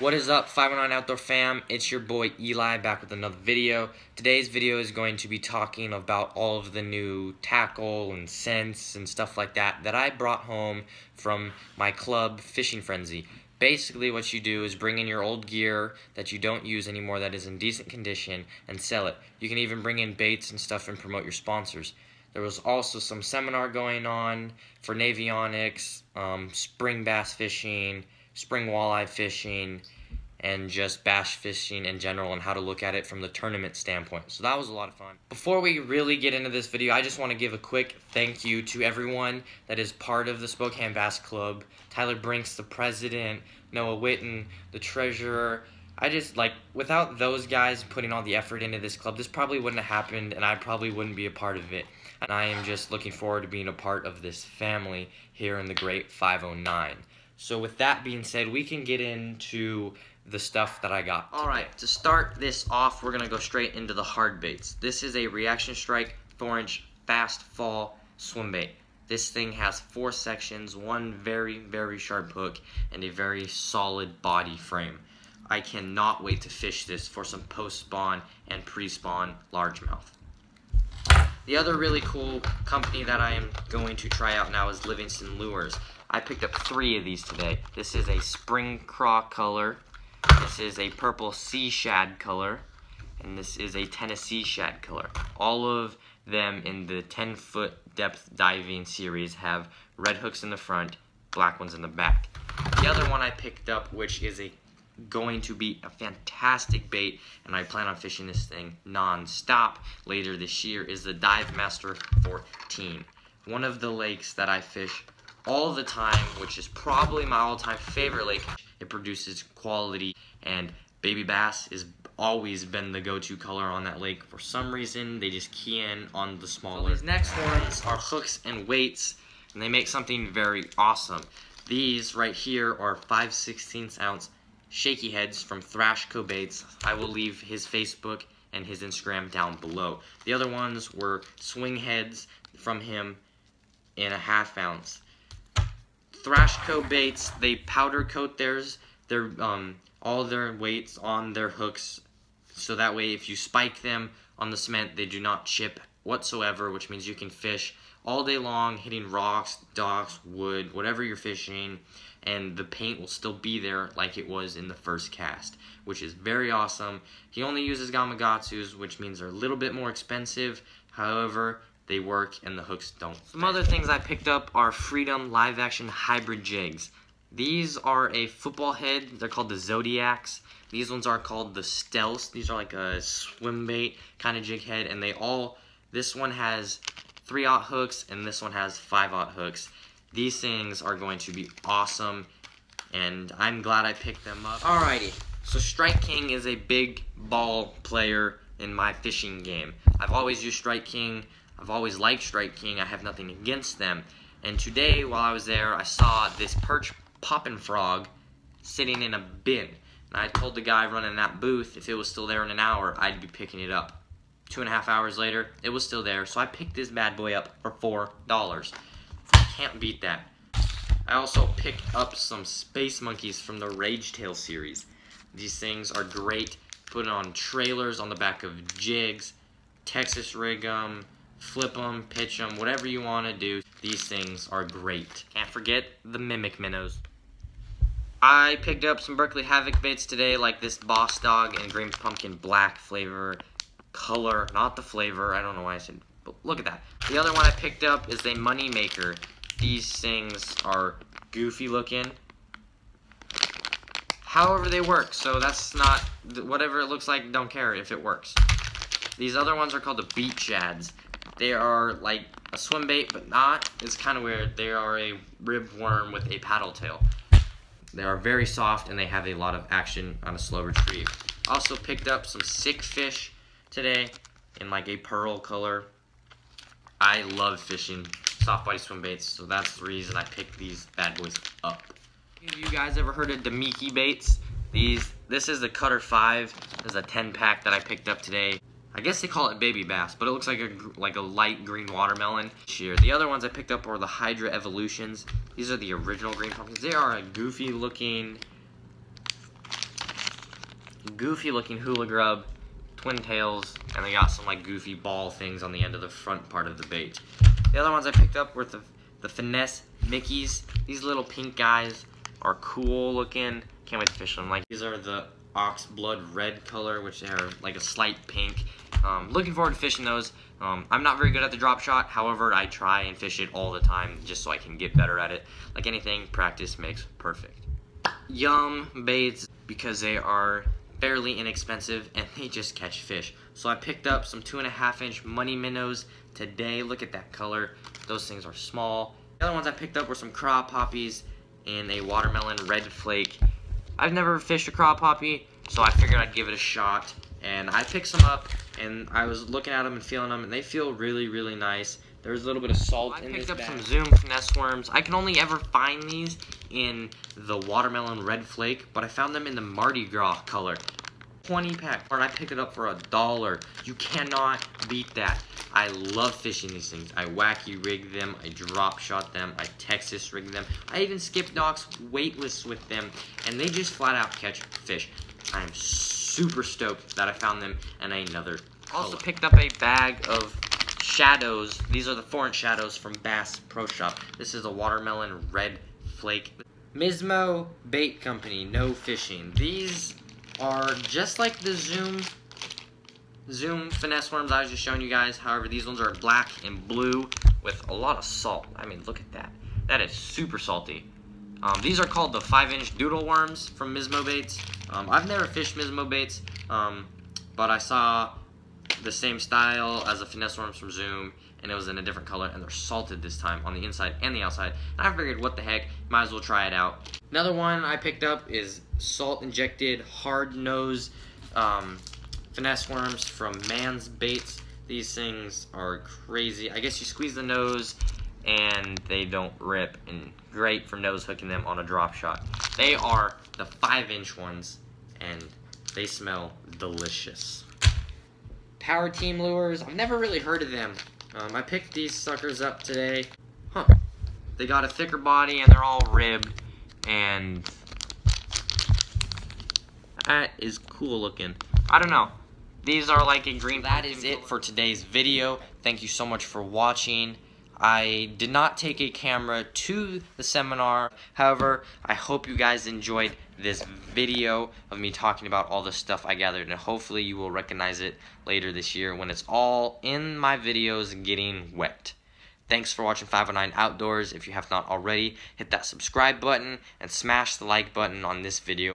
What is up, 509 Outdoor fam? It's your boy Eli back with another video. Today's video is going to be talking about all of the new tackle and scents and stuff like that that I brought home from my club Fishing Frenzy. Basically, what you do is bring in your old gear that you don't use anymore that is in decent condition and sell it. You can even bring in baits and stuff and promote your sponsors. There was also some seminar going on for Navionics, um, spring bass fishing, spring walleye fishing, and just bass fishing in general and how to look at it from the tournament standpoint. So that was a lot of fun. Before we really get into this video, I just want to give a quick thank you to everyone that is part of the Spokane Bass Club. Tyler Brinks, the president, Noah Witten, the treasurer. I just, like, without those guys putting all the effort into this club, this probably wouldn't have happened and I probably wouldn't be a part of it. And I am just looking forward to being a part of this family here in the Great 509. So with that being said, we can get into the stuff that I got. Alright, to start this off, we're going to go straight into the hard baits. This is a Reaction Strike Thornch Fast Fall Swim Bait. This thing has four sections, one very, very sharp hook, and a very solid body frame. I cannot wait to fish this for some post-spawn and pre-spawn largemouth. The other really cool company that I am going to try out now is Livingston Lures. I picked up three of these today. This is a spring craw color. This is a purple sea shad color. And this is a Tennessee shad color. All of them in the 10 foot depth diving series have red hooks in the front, black ones in the back. The other one I picked up, which is a going to be a fantastic bait, and I plan on fishing this thing non-stop later this year, is the Dive Master 14. One of the lakes that I fish all the time, which is probably my all-time favorite lake. It produces quality, and baby bass is always been the go-to color on that lake. For some reason, they just key in on the smaller. These next ones are hooks and weights, and they make something very awesome. These right here are 5 16 ounce shaky heads from Thrash Baits. I will leave his Facebook and his Instagram down below. The other ones were swing heads from him in a half ounce. Thrash baits, they powder coat theirs, their um, all their weights on their hooks, so that way if you spike them on the cement, they do not chip whatsoever, which means you can fish all day long, hitting rocks, docks, wood, whatever you're fishing, and the paint will still be there like it was in the first cast, which is very awesome. He only uses Gamakatsus, which means they're a little bit more expensive. However, they work and the hooks don't. Some other things I picked up are Freedom live action hybrid jigs. These are a football head. They're called the Zodiacs. These ones are called the Stealths. These are like a swim bait kind of jig head, and they all. This one has three aught hooks, and this one has five aught hooks. These things are going to be awesome, and I'm glad I picked them up. Alrighty, so Strike King is a big ball player in my fishing game. I've always used Strike King I've always liked Strike King. I have nothing against them. And today, while I was there, I saw this perch poppin' frog sitting in a bin. And I told the guy running that booth if it was still there in an hour, I'd be picking it up. Two and a half hours later, it was still there, so I picked this bad boy up for $4. Can't beat that. I also picked up some Space Monkeys from the Rage Tail series. These things are great. Put on trailers on the back of jigs, Texas rig them, flip them, pitch them, whatever you want to do. These things are great. Can't forget the Mimic Minnows. I picked up some Berkley Havoc baits today, like this Boss Dog and Green Pumpkin Black flavor. Color, not the flavor. I don't know why I said, but look at that. The other one I picked up is a Money Maker. These things are goofy looking. However they work, so that's not, whatever it looks like, don't care if it works. These other ones are called the Beat Shads. They are like a swim bait, but not. It's kind of weird. They are a rib worm with a paddle tail. They are very soft and they have a lot of action on a slow retrieve. Also picked up some sick fish today in like a pearl color. I love fishing soft body swim baits, so that's the reason I picked these bad boys up. Have you guys ever heard of Damiki baits? These, this is the Cutter 5. This is a 10 pack that I picked up today. I guess they call it baby bass, but it looks like a like a light green watermelon. Here, the other ones I picked up are the Hydra Evolutions. These are the original green pumpkins. They are a goofy looking goofy looking hula grub, twin tails, and they got some like goofy ball things on the end of the front part of the bait. The other ones I picked up were the, the Finesse Mickeys. These little pink guys are cool looking. Can't wait to fish them. Like these are the ox blood red color, which are like a slight pink. Um, looking forward to fishing those. Um, I'm not very good at the drop shot. However, I try and fish it all the time just so I can get better at it. Like anything, practice makes perfect. Yum baits because they are fairly inexpensive and they just catch fish. So I picked up some two and a half inch money minnows today. Look at that color. Those things are small. The other ones I picked up were some Craw Papis and a watermelon red flake. I've never fished a Craw Papi, so I figured I'd give it a shot. And I picked some up, and I was looking at them and feeling them, and they feel really, really nice. There's a little bit of salt well, in this I picked up some Zoom finesse worms. I can only ever find these in the watermelon red flake, but I found them in the Mardi Gras color. 20 pack, and I picked it up for a dollar. You cannot beat that. I love fishing these things. I wacky rig them, I drop shot them, I Texas rig them. I even skip docks weightless with them, and they just flat out catch fish. I'm super stoked that I found them in another color. Also picked up a bag of shadows. These are the 4 inch shadows from Bass Pro Shop. This is a watermelon red flake. Mismo Bait Company, no fishing. These are just like the Zoom Zoom finesse worms I was just showing you guys. However, these ones are black and blue with a lot of salt. I mean, look at that. That is super salty. Um, these are called the 5-inch doodle worms from Mismo Baits. Um, I've never fished Mismo Baits, um, but I saw the same style as the finesse worms from Zoom, and it was in a different color, and they're salted this time on the inside and the outside. And I figured, what the heck, might as well try it out. Another one I picked up is salt-injected hard nose um, finesse worms from Mann's Baits. These things are crazy. I guess you squeeze the nose and they don't rip and great for nose hooking them on a drop shot. They are the 5-inch ones and they smell delicious. Power Team Lures, I've never really heard of them. Um, I picked these suckers up today. Huh. They got a thicker body and they're all ribbed and that is cool looking. I don't know. These are like a green. That is it for today's video. Thank you so much for watching. I did not take a camera to the seminar. However, I hope you guys enjoyed this video of me talking about all the stuff I gathered. And hopefully you will recognize it later this year when it's all in my videos getting wet. Thanks for watching 509 Outdoors. If you have not already, hit that subscribe button and smash the like button on this video.